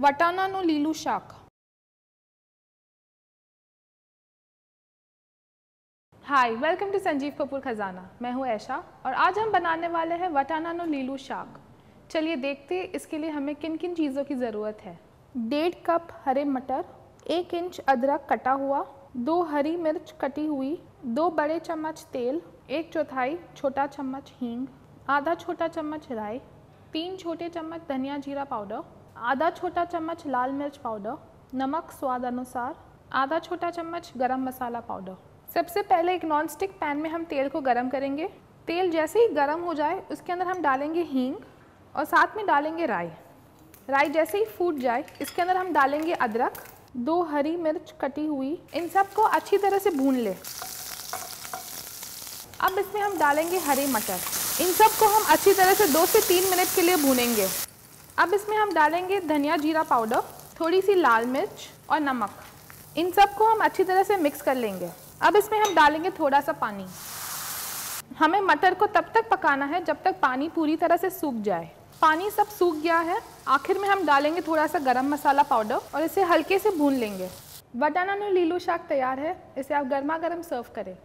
વટાણાનું લીલું શાક hi welcome to Sanjeev Kapoor Khazana मैं हूँ ऐशा और आज हम बनाने वाले हैं वटाना नो लीलू शाक चलिए देखते हैं इसके लिए हमें किन किन चीज़ों की ज़रूरत है डेढ़ कप हरे मटर एक इंच अदरक कटा हुआ दो हरी मिर्च कटी हुई दो बड़े चम्मच तेल एक चौथाई छोटा चम्मच हींग आधा छोटा चम्मच राई तीन छोटे चम्मच धनिया जीरा पाउडर आधा छोटा चम्मच लाल मिर्च पाउडर, नमक स्वाद अनुसार, आधा छोटा चम्मच गरम मसाला पाउडर। सबसे पहले एक नॉन स्टिक पैन में हम तेल को गरम करेंगे। तेल जैसे ही गरम हो जाए, उसके अंदर हम डालेंगे हींग और साथ में डालेंगे राई। राई जैसे ही फूट जाए, इसके अंदर हम डालेंगे अदरक, दो हरी मिर्च कटी हुई, इन सबको अच्छी तरह से भून ले। अब इसमें हम डालेंगे हरे मटर। इन सबको हम अच्छी तरह से दो से तीन मिनट के लिए भूनेंगे। अब इसमें हम डालेंगे धनिया जीरा पाउडर, थोड़ी सी लाल मिर्च और नमक। इन सबको हम अच्छी तरह से मिक्स कर लेंगे। अब इसमें हम डालेंगे थोड़ा सा पानी। हमें मटर को तब तक पकाना है जब तक पानी पूरी तरह से सूख जाए। पानी सब सूख गया है। आखिर में हम डालेंगे थोड़ा सा गरम मसाला पाउडर और इसे हल्के से भून लेंगे। वटाना लीलू शाक तैयार है। इसे आप गर्मा गर्म सर्व करें।